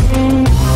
Música